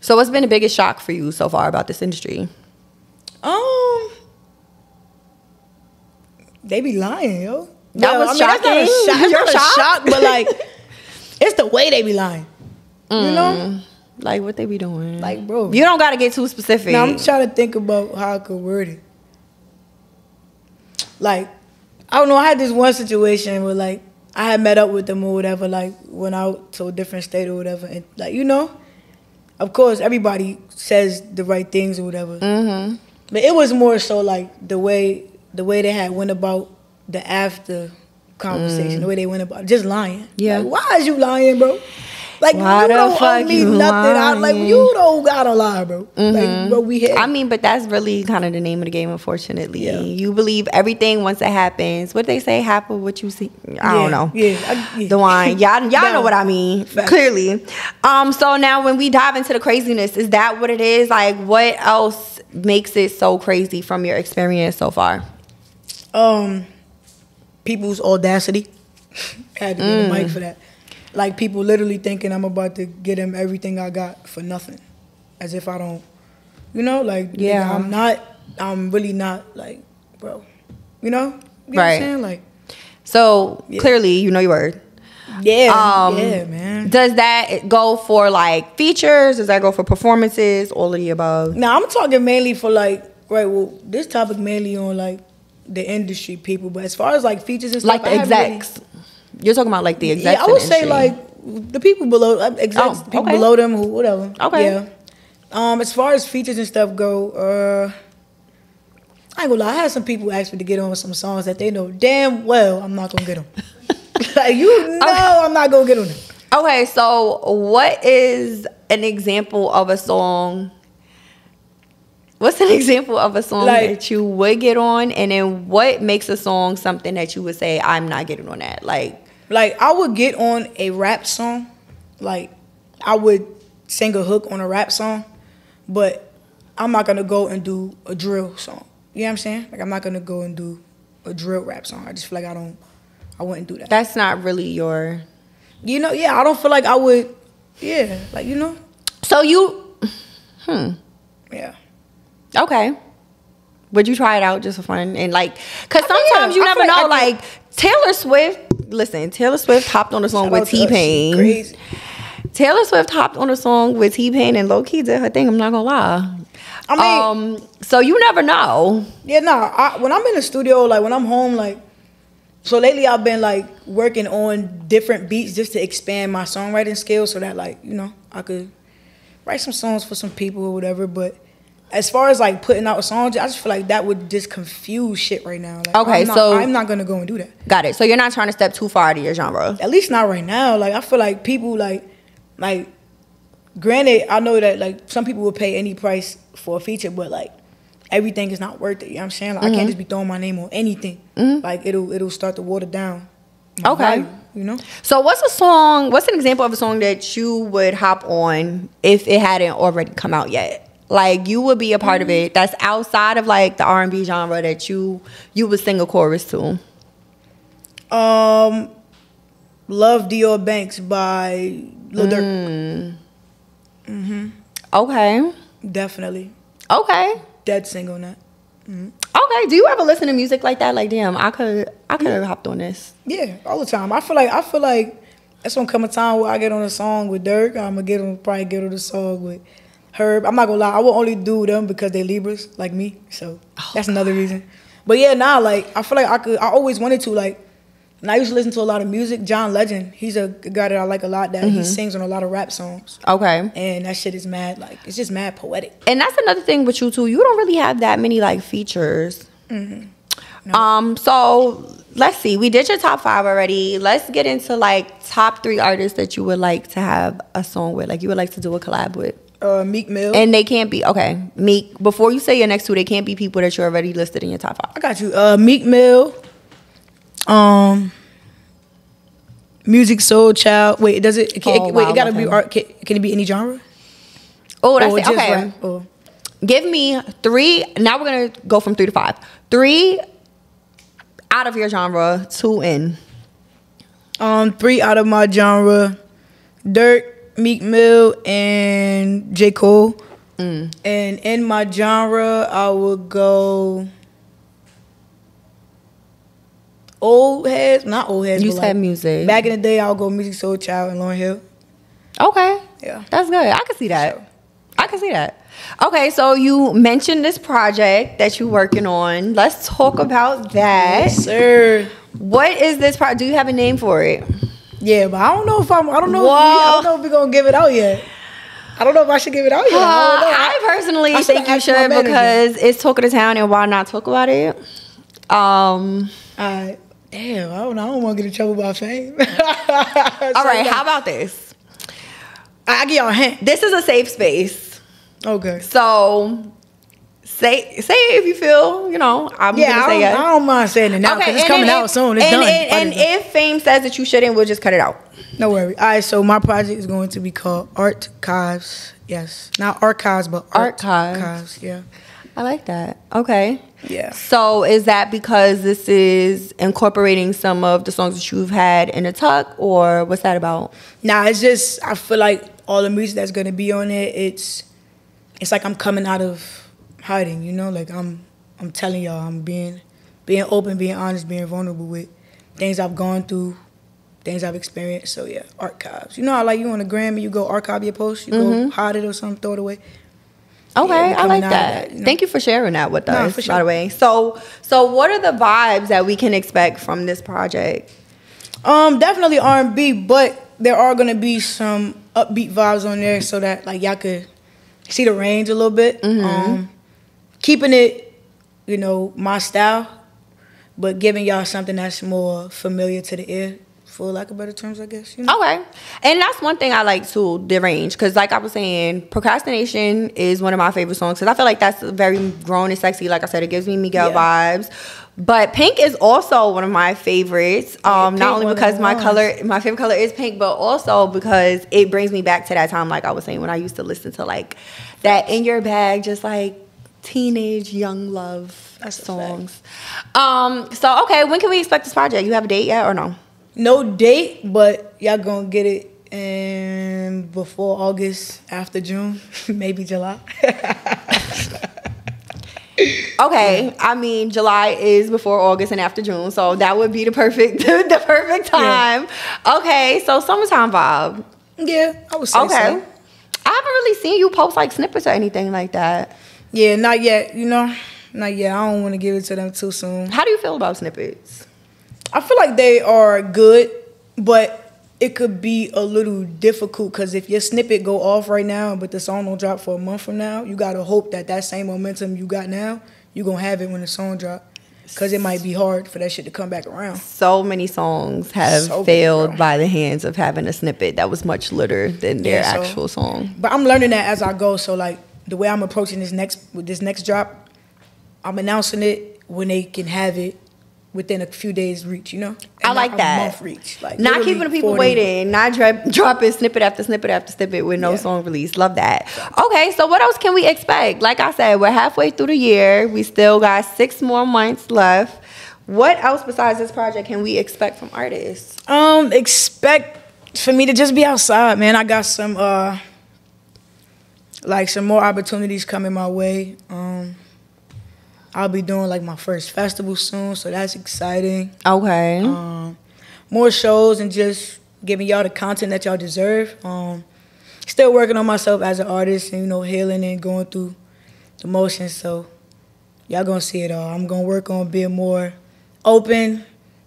So, what's been the biggest shock for you so far about this industry? Um, they be lying, yo. That was I mean, that's not a shocking? shock. Not a shock, but like, it's the way they be lying. You know? Like, what they be doing? Like, bro. you don't got to get too specific. Now I'm trying to think about how I could word it. Like, I don't know. I had this one situation where like I had met up with them or whatever, like went out to a different state or whatever, and like you know, of course everybody says the right things or whatever. Mm-hmm. But it was more so like the way the way they had went about the after conversation, the way they went about just lying. Yeah. Like, why is you lying, bro? Like Why you don't owe me nothing. I, like you don't gotta lie, bro. Like bro, we here. I mean, but that's really kind of the name of the game, unfortunately. Yeah. You believe everything once it happens. What they say, happen what you see. I Yeah, don't know. yeah, I- yeah. The wine. Y'all, y'all know what I mean. Facts. Clearly. Um, so now when we dive into the craziness, is that what it is? Like what else makes it so crazy from your experience so far? um people's audacity. had to be the Mm. mic for that. Like people literally thinking I'm about to get them everything I got for nothing. As if I don't you know, like Yeah. I'm not I'm really not like, bro. You know? You know what Right. I'm saying? Like So Yeah. clearly you know your word. yeah, Um, yeah, man. Does that go for like features? Does that go for performances? All of the above? Now I'm talking mainly for like right, well, this topic mainly on like the industry people, but as far as like features and stuff, Like the I haven't really- execs. You're talking about like the execs. Yeah, I would say industry. like the people below uh, execs, Oh, people okay. below them, who whatever. Okay. Yeah. Um, as far as features and stuff go, uh, I ain't gonna lie. I had some people ask me to get on some songs that they know damn well I'm not gonna get them. like you know, I'm not gonna get on them. Okay, so what is an example of a song? What's an example of a song Like- that you would get on, and then what makes a song something that you would say I'm not getting on that? Like, Like I would get on a rap song, like I would sing a hook on a rap song, but I'm not gonna go and do a drill song. You know what I'm saying? Like I'm not gonna go and do a drill rap song. I just feel like I don't, I wouldn't do that. that's not really your. You know, yeah, I don't feel like I would. Yeah, like you know, So you hmm. yeah. okay? Would you try it out just for fun and like? Cause I mean, sometimes yeah, you never feel know. like Like Taylor Swift. Listen, Taylor Swift hopped on a song Shout with T Pain. Taylor Swift hopped on a song with T Pain and low key did her thing. I'm not gonna lie. I mean, um, so you never know. Yeah, nah. When I'm in the studio, like when I'm home, like so lately I've been like working on different beats just to expand my songwriting skills, so that like you know I could write some songs for some people or whatever. But as far as like putting out songs, I just feel like that would just confuse shit right now. Like, Okay, I'm not, so- I'm not gonna go and do that. Got it. So you're not trying to step too far out of your genre. At least not right now. Like I feel like people like like granted, I know that like some people will pay any price for a feature, but like everything is not worth it. You know what I'm saying? Like I Mm-hmm. can't just be throwing my name on anything. Like it'll it'll start to water down. Okay. value, you know? So what's a song? What's an example of a song that you would hop on if it hadn't already come out yet? Like you would be a part of mm-hmm. it. That's outside of like the R and B genre that you you would sing a chorus to. Um Love Dior Banks by Lil Durk. Mm. Mm-hmm. Okay. Definitely. Okay. Dead single on that. Mm-hmm. Okay. Do you ever listen to music like that? Like, damn, I could I could have mm. hopped on this. Yeah, all the time. I feel like I feel like that's gonna come a time where I get on a song with Durk. I'm gonna get on probably get on a song with Herb. I'm not gonna lie, I will only do them because they're Libras like me. So that's another reason. But yeah, nah, like I feel like I could. I always wanted to like. And I used to listen to a lot of music. John Legend, he's a guy that I like a lot. That he sings on a lot of rap songs, Okay. and that shit is mad. Like it's just mad poetic. And that's another thing with you too. You don't really have that many like features. Um. So let's see. We did your top five already. Let's get into like top three artists that you would like to have a song with. Like you would like to do a collab with. Uh, Meek Mill. And they can't be okay. Meek. Before you say your next two, they can't be people that you're already listed in your top five. I got you. Uh, Meek Mill. Um. Musiq Soulchild. Wait, does it? Can, Oh, it- wait, wow, it gotta be art. Can, can it be any genre? Oh, that's it. Okay. rap? Or- Give me three. Now we're gonna go from three to five. Three out of your genre, two in. Um, three out of my genre: Durk, Meek Mill, and J Cole. Mm. And in my genre, I would go old heads, not old heads. You said like, music. Back in the day, I'll go Musiq Soulchild and Lauryn Hill. Okay. Yeah. That's good. I can see that. I can see that. Okay, so you mentioned this project that you're working on. Let's talk about that. Yes, sir. What is this project? Do you have a name for it? Yeah, but I don't know if I'm. I don't know. If we, I don't know if we're gonna give it out yet. I don't know if I should give it out yet. Uh, I. I personally I think you should because it's talk of the town and why not talk about it? Um Alright. Damn, I don't know. I don't want to get in trouble by fame. all right, how about this? I, I give y'all a hint. This is a safe space. Okay. So say say it if you feel, you know, I'm Yeah, gonna I say don't. I don't mind saying it now because it's coming out soon. It's and, done. And, and done. if fame says that you shouldn't, we'll just cut it out. no worry. All right, so my project is going to be called Art Archives. Yes, not archives, but Archives. Archives. Yeah. I like that. Okay. Yeah. So is that because this is incorporating some of the songs that you've had in the tuck, or what's that about? Nah, it's just I feel like all the music that's gonna be on it, it's it's like I'm coming out of hiding, you know? Like I'm I'm telling y'all, I'm being being open, being honest, being vulnerable with things I've gone through, things I've experienced. So yeah, archives. You know how like you on the gram and you go archive your post, you go hide it or something, throw it away. Okay, Yeah, I like coming out of that. that, you know? Thank you for sharing that with us. for By the way, so so what are the vibes that we can expect from this project? Um, definitely R and B, but there are gonna be some upbeat vibes on there so that like y'all could see the range a little bit. Um, keeping it, you know, my style, but giving y'all something that's more familiar to the ear, for lack of better terms, I guess. You know? Okay, and that's one thing I like to derange because like I was saying, procrastination is one of my favorite songs because I feel like that's very grown and sexy. Like I said, it gives me Miguel Yeah. vibes. But pink is also one of my favorites. Um, not only because my ones. color, my favorite color is pink, but also because it brings me back to that time, like I was saying, when I used to listen to like that in your bag, just like teenage young love That's songs. Um, so okay, when can we expect this project? You have a date yet or no? No date, but y'all gonna get it in before August, after June, maybe July. Okay, I mean July is before August and after June, so that would be the perfect the perfect time. Okay, so summertime vibe. yeah, I would say Okay, so. I haven't really seen you post like snippets or anything like that. Yeah, not yet. You know, not yet. I don't want to give it to them too soon. How do you feel about snippets? I feel like they are good, but it could be a little difficult because if your snippet go off right now, but the song don't drop for a month from now, you gotta hope that that same momentum you got now, you gonna have it when the song drop. Cause it might be hard for that shit to come back around. So many songs have So failed by the hands of having a snippet that was much litter than their Yeah, so- actual song. But I'm learning that as I go. So like the way I'm approaching this next with this next drop, I'm announcing it when they can have it within a few days reach. You know, I like not that. Reach. Like not keeping the people 40. waiting, not dra- dropping snippet after snippet after snippet with no Yeah. song release. Love that. Okay, so what else can we expect? Like I said, we're halfway through the year. We still got six more months left. What else besides this project can we expect from artists? Um, expect for me to just be outside, man. I got some uh like some more opportunities coming my way. Um I'll be doing like my first festival soon, so that's exciting. Okay. Um more shows and just giving y'all the content that y'all deserve. Um still working on myself as an artist and you know healing and going through the motions, so y'all gonna see it all. I'm gonna work on being more open,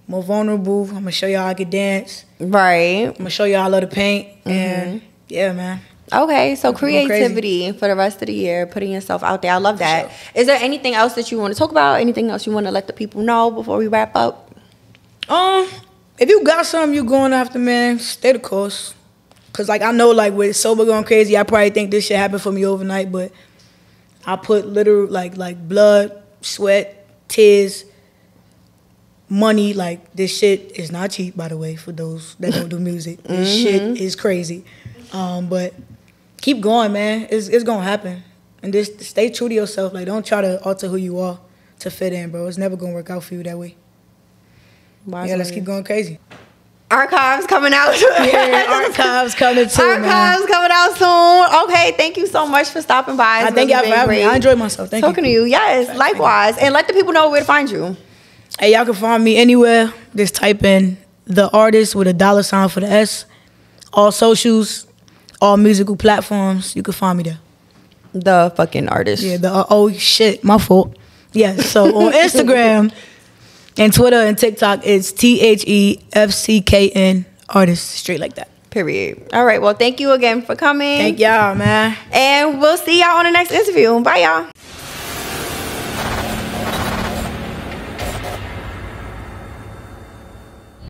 more vulnerable. I'm gonna show y'all I can dance. right. I'm gonna show y'all I love to paint, and yeah, man. Okay, so I'm going crazy. creativity for the rest of the year, putting yourself out there. I love that. Is there anything else that you want to talk about? Anything else you want to let the people know before we wrap up? Um, if you got something you're going after, man, stay the course. Cause like I know, like with sober going crazy, I probably think this shit happened for me overnight, but I put literal like like blood, sweat, tears, money. Like this shit is not cheap, by the way, for those that don't do music. This shit is crazy. Um, but keep going, man. It's it's gonna happen, and just stay true to yourself. Like don't try to alter who you are to fit in, bro. It's never gonna work out for you that way. Yeah, let's keep going crazy. Archives coming out. Yeah, archives coming too, man. Archives coming out soon. Okay, thank you so much for stopping by. It's I thank y'all for been having me. I enjoyed myself. Thank talking you. to you. Yes, likewise. And let the people know where to find you. Hey, y'all can find me anywhere. Just type in the artist with a dollar sign for the S. All socials, all musical platforms. You can find me there. The fucking artist. Yeah. The uh, oh shit, my fault. Yeah. So on Instagram and Twitter and TikTok, it's T H E F C K N artist straight like that. Period. All right. Well, thank you again for coming. Thank y'all, man. And we'll see y'all on the next interview. Bye, y'all.